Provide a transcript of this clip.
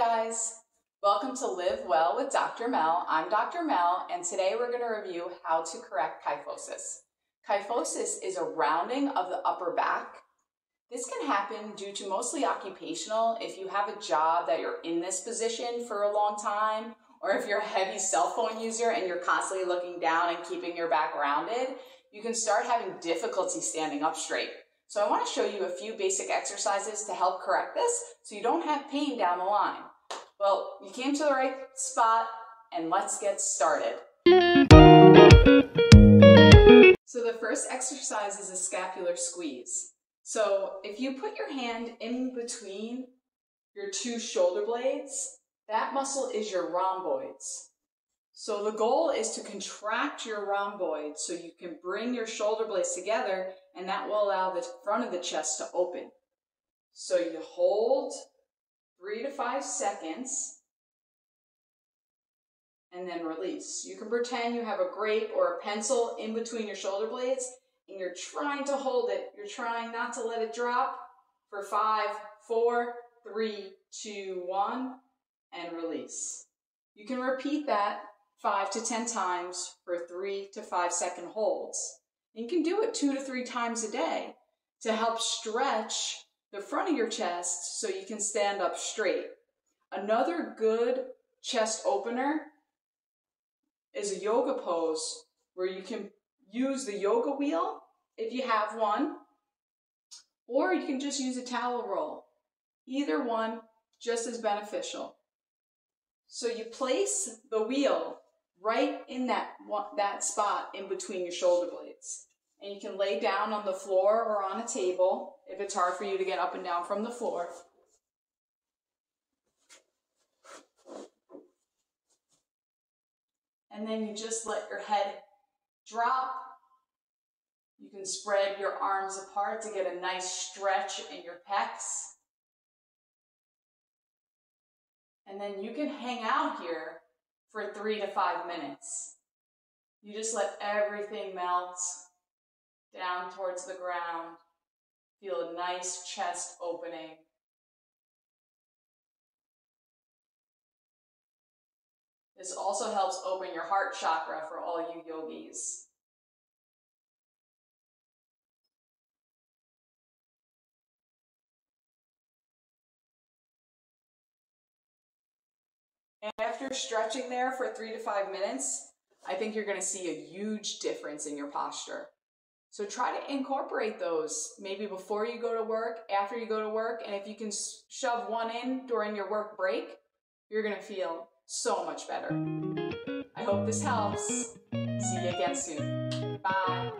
guys. Welcome to Live Well with Dr. Mel. I'm Dr. Mel, and today we're going to review how to correct kyphosis. Kyphosis is a rounding of the upper back. This can happen due to mostly occupational, if you have a job that you're in this position for a long time, or if you're a heavy cell phone user and you're constantly looking down and keeping your back rounded, you can start having difficulty standing up straight. So I want to show you a few basic exercises to help correct this so you don't have pain down the line. Well, you came to the right spot and let's get started. So the first exercise is a scapular squeeze. So if you put your hand in between your two shoulder blades, that muscle is your rhomboids. So the goal is to contract your rhomboids so you can bring your shoulder blades together and that will allow the front of the chest to open. So you hold three to five seconds, and then release. You can pretend you have a grape or a pencil in between your shoulder blades, and you're trying to hold it. You're trying not to let it drop for five, four, three, two, one, and release. You can repeat that five to 10 times for three to five second holds. You can do it two to three times a day to help stretch the front of your chest so you can stand up straight. Another good chest opener is a yoga pose where you can use the yoga wheel if you have one, or you can just use a towel roll. Either one, just as beneficial. So you place the wheel right in that, that spot in between your shoulder blades. And you can lay down on the floor or on a table if it's hard for you to get up and down from the floor. And then you just let your head drop. You can spread your arms apart to get a nice stretch in your pecs. And then you can hang out here for three to five minutes. You just let everything melt down towards the ground. Feel a nice chest opening. This also helps open your heart chakra for all you yogis. After stretching there for three to five minutes, I think you're gonna see a huge difference in your posture. So try to incorporate those maybe before you go to work, after you go to work, and if you can shove one in during your work break, you're gonna feel so much better. I hope this helps. See you again soon. Bye.